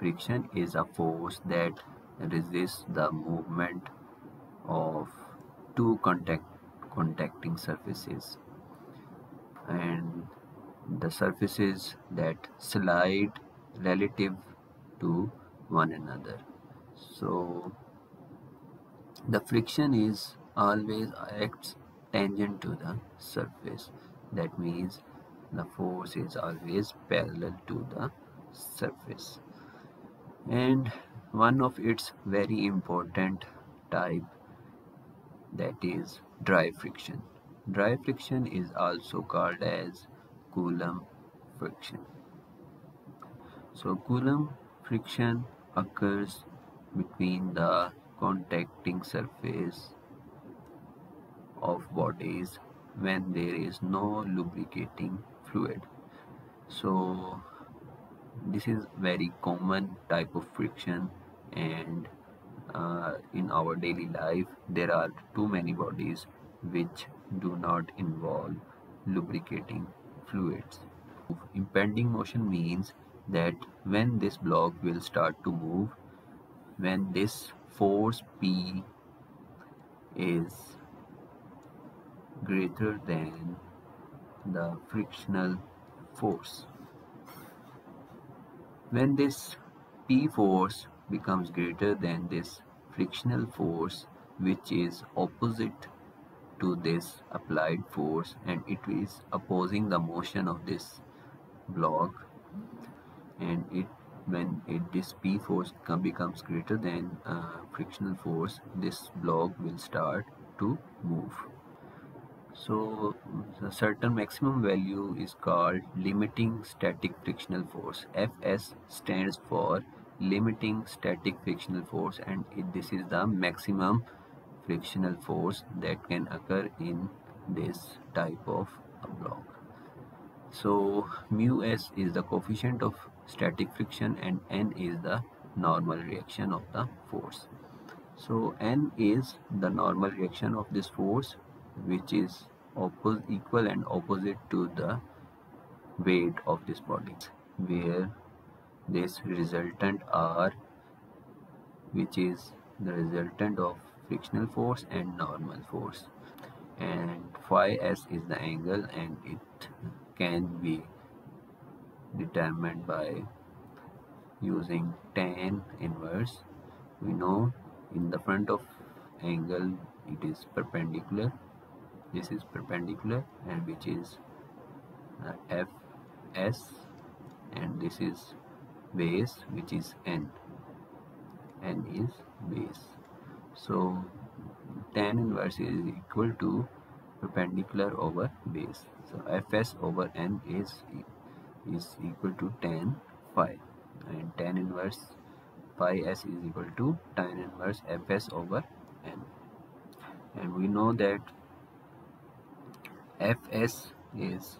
friction is a force that resists the movement of two contact contacting surfaces. And the surfaces that slide relative to one another. So the friction is always acts tangent to the surface. That means the force is always parallel to the surface and one of its very important type that is dry friction. Dry friction is also called as Coulomb friction. So Coulomb friction occurs between the contacting surface of bodies when there is no lubricating fluid. So this is very common type of friction and uh, in our daily life there are too many bodies which do not involve lubricating fluids impending motion means that when this block will start to move when this force P is greater than the frictional force. When this P force becomes greater than this frictional force which is opposite to this applied force and it is opposing the motion of this block and it when it, this P force becomes greater than uh, frictional force this block will start to move so a certain maximum value is called limiting static frictional force. Fs stands for limiting static frictional force and it, this is the maximum frictional force that can occur in this type of block. So mu s is the coefficient of static friction and n is the normal reaction of the force. So n is the normal reaction of this force which is equal and opposite to the weight of this body where this resultant r which is the resultant of frictional force and normal force. And phi s is the angle and it can be determined by using tan inverse. We know in the front of angle it is perpendicular this is perpendicular and which is uh, fs and this is base which is n. N is base. So tan inverse is equal to perpendicular over base. So fs over n is is equal to tan phi. And tan inverse phi s is equal to tan inverse fs over n. And we know that fs is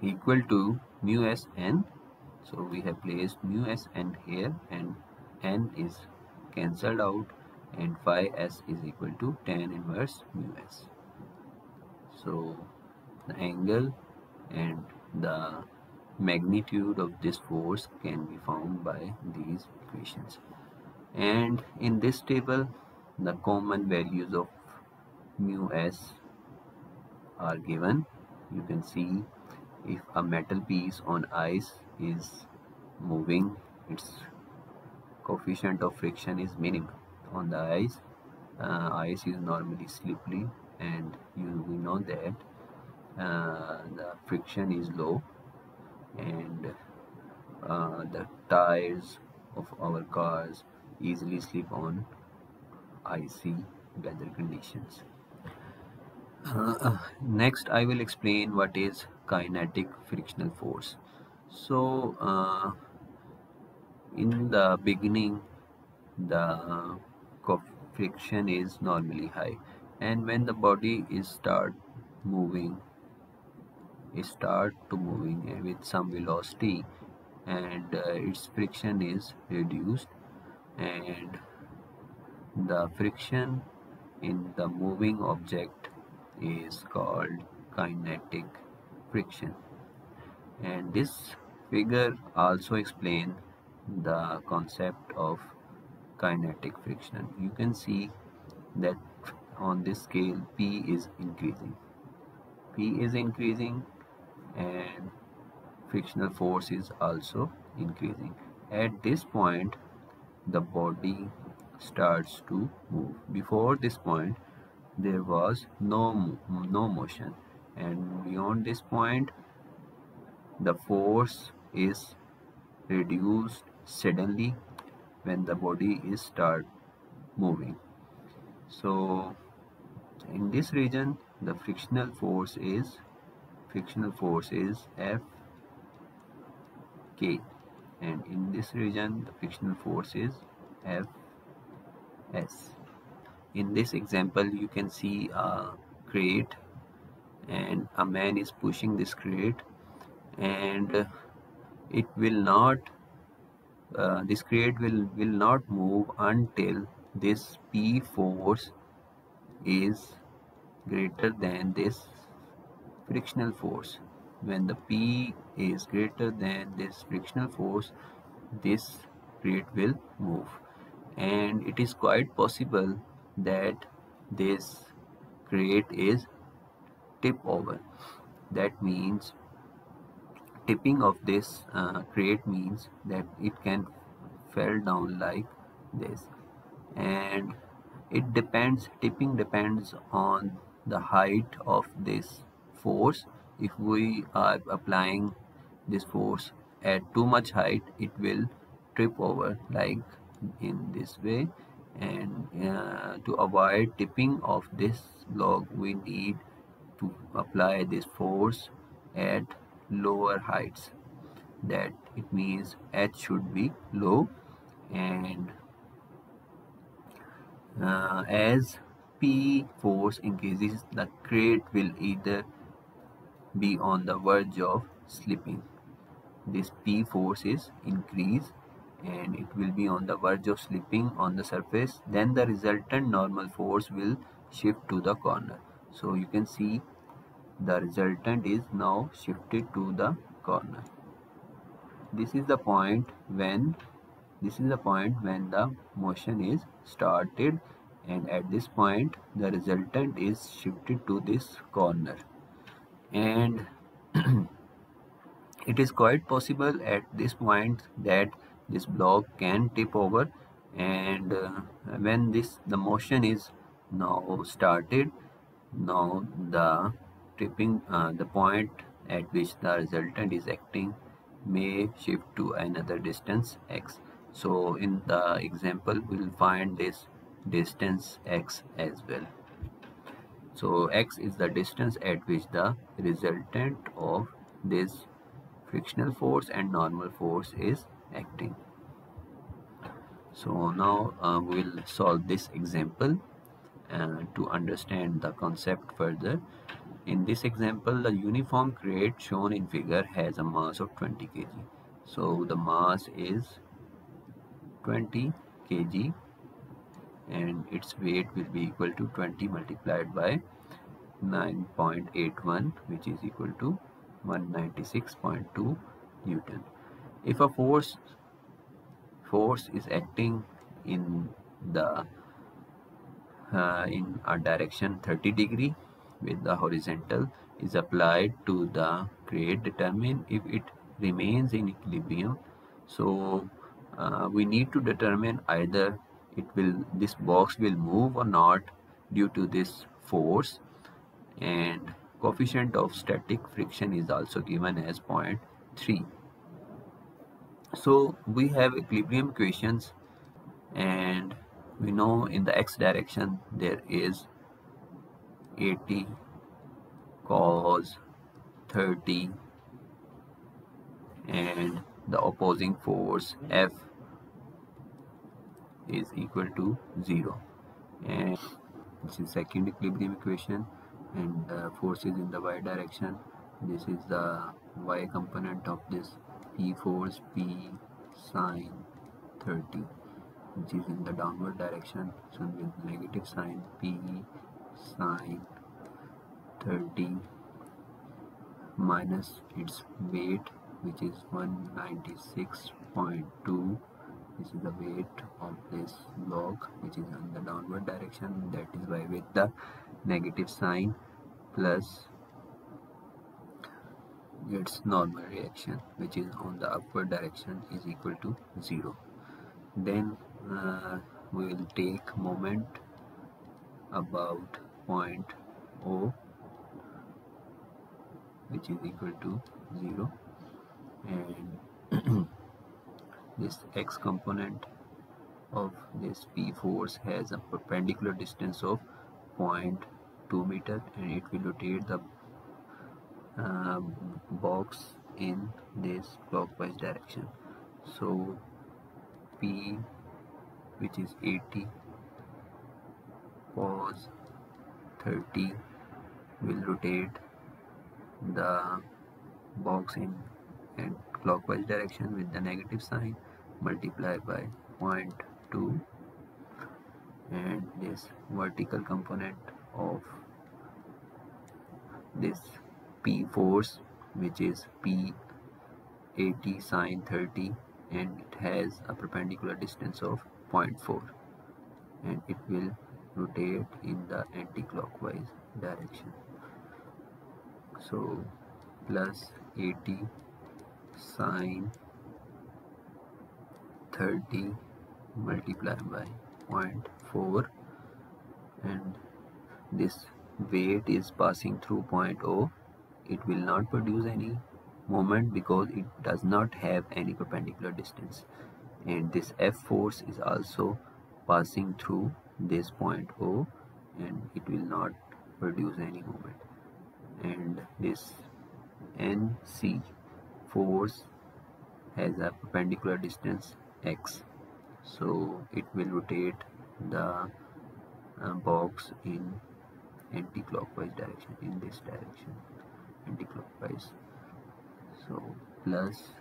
equal to mu s n. So we have placed mu s n here and n is cancelled out and phi s is equal to tan inverse mu s. So the angle and the magnitude of this force can be found by these equations. And in this table the common values of mu s are given. You can see if a metal piece on ice is moving its coefficient of friction is minimum on the ice. Uh, ice is normally slippery and you we know that uh, the friction is low and uh, the tires of our cars easily slip on icy weather conditions uh, next I will explain what is kinetic frictional force. So uh, in the beginning the friction is normally high. And when the body is start moving start to moving with some velocity and uh, its friction is reduced and the friction in the moving object is called kinetic friction. And this figure also explain the concept of kinetic friction. You can see that on this scale P is increasing. P is increasing and frictional force is also increasing. At this point the body starts to move. Before this point there was no no motion. And beyond this point the force is reduced suddenly when the body is start moving. So in this region the frictional force is frictional force is F K and in this region the frictional force is F S in this example you can see a crate and a man is pushing this crate and it will not uh, this crate will will not move until this P force is greater than this frictional force. When the P is greater than this frictional force this crate will move. And it is quite possible that this crate is tip over. That means tipping of this uh, crate means that it can fall down like this. And it depends tipping depends on the height of this force. If we are applying this force at too much height it will trip over like in this way and uh, to avoid tipping of this log we need to apply this force at lower heights. That it means h should be low and uh, as p force increases the crate will either be on the verge of slipping. This p force is increased and it will be on the verge of slipping on the surface. Then the resultant normal force will shift to the corner. So you can see the resultant is now shifted to the corner. This is the point when this is the point when the motion is started and at this point the resultant is shifted to this corner. And it is quite possible at this point that this block can tip over and uh, when this the motion is now started now the tipping uh, the point at which the resultant is acting may shift to another distance x. So in the example we'll find this distance x as well. So x is the distance at which the resultant of this frictional force and normal force is acting. So now uh, we'll solve this example uh, to understand the concept further. In this example the uniform crate shown in figure has a mass of 20 kg. So the mass is 20 kg and its weight will be equal to 20 multiplied by 9.81 which is equal to 196.2 newton if a force force is acting in the uh, in a direction 30 degree with the horizontal is applied to the crate determine if it remains in equilibrium. So uh, we need to determine either it will this box will move or not due to this force. And coefficient of static friction is also given as 0.3 so we have equilibrium equations and we know in the x direction there is 80 cos 30 and the opposing force F is equal to 0 and this is second equilibrium equation and the force is in the y direction. This is the y component of this p force p sine 30 which is in the downward direction. So with negative sign p sine 30 minus its weight which is 196.2 this is the weight of this block which is in the downward direction. That is why with the negative sign plus its normal reaction which is on the upward direction is equal to 0 then uh, we will take moment about point O which is equal to 0 and this x component of this p force has a perpendicular distance of 0.2 meter and it will rotate the box in this clockwise direction. So p which is 80 cos 30 will rotate the box in and clockwise direction with the negative sign multiply by 0.2 and this vertical component of this p force which is p 80 sine 30 and it has a perpendicular distance of 0.4 and it will rotate in the anti-clockwise direction. So plus 80 sine 30 multiplied by 0.4 and this weight is passing through point O it will not produce any moment because it does not have any perpendicular distance. And this F force is also passing through this point O and it will not produce any moment. And this NC force has a perpendicular distance x. So it will rotate the uh, box in anti-clockwise direction in this direction anti-clockwise so plus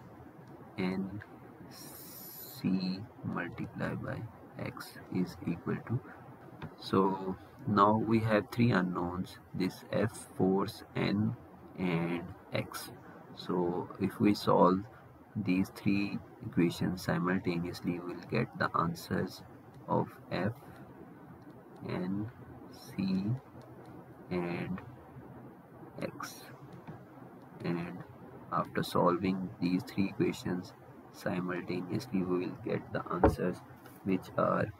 n c multiplied by x is equal to so now we have three unknowns. This f force n and x. So if we solve these three equations simultaneously we'll get the answers of f n c and x and after solving these three equations simultaneously we will get the answers which are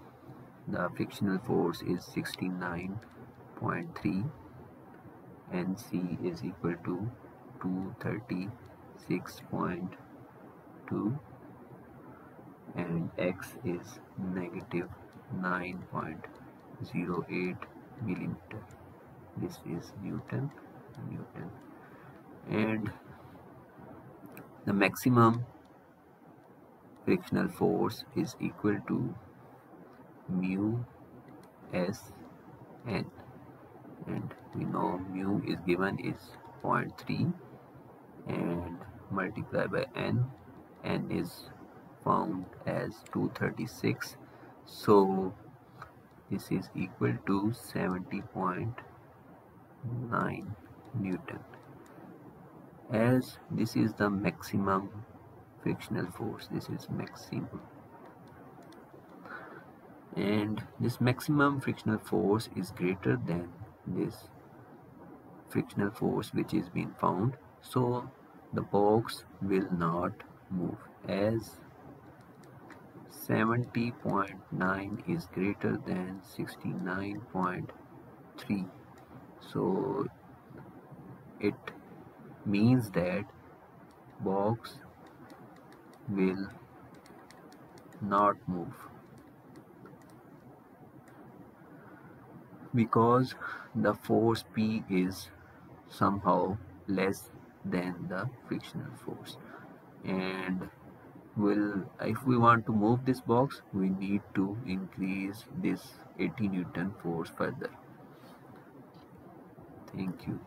the frictional force is 69.3 NC is equal to 236.2 and X is negative 9.08 millimeter. This is Newton. Newton and the maximum frictional force is equal to mu s n. And we know mu is given is 0.3 and multiply by n. n is found as 236 so this is equal to 70.9 newton as this is the maximum frictional force this is maximum. And this maximum frictional force is greater than this frictional force which is being found. So the box will not move. As 70.9 is greater than 69.3 so it means that box will not move. Because the force P is somehow less than the frictional force. And will if we want to move this box we need to increase this 80 newton force further. Thank you